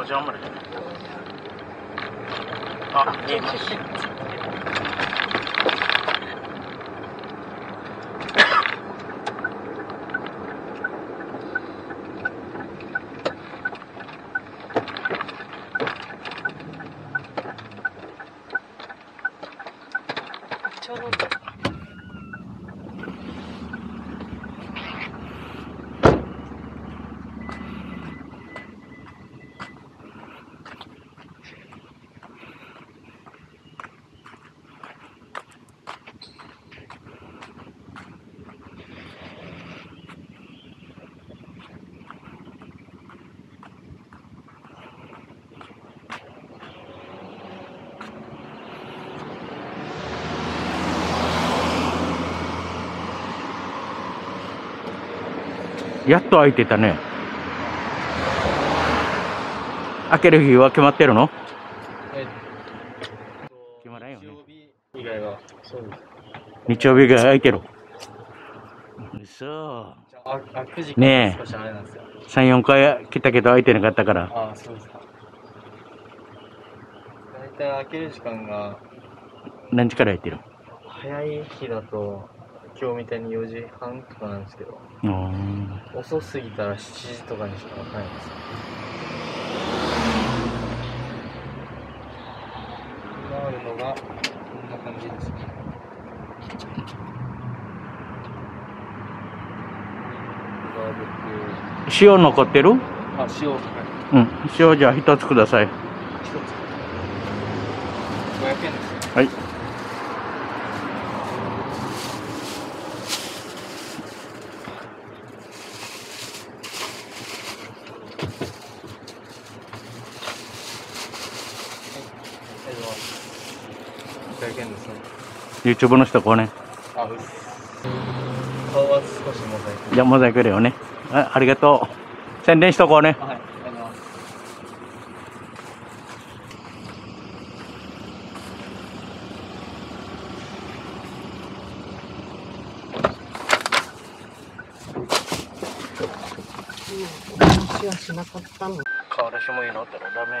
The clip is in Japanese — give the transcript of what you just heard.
5時までだった5時半まであ見えますちょうどやっと開いてたね。開ける日は決まってるの？えっ決まらんよね。日曜日以外はそうです。日曜日が開いてる。嘘。じゃあ開く時ねえ。間が少しあれなんですよ、34回来たけど開いてなかったから。ああそうですか。大体開ける時間が何時から開いてる？早い日だと今日みたいに4時半とかなんですけど。うん遅すぎたら7時とかにしか開かないんです。るのがこんな感じですね。バーベキュ塩残ってるー。あ塩はい。うん。塩じゃあ一つください。一つ。500円です。はい100ですね YouTube の人こうねあうっす。顔は少しモザイク。じゃあモザイクだよね。あありがとう。宣伝しとこうね。はい話はしなかったの。顔出しもいいの？ってのダメ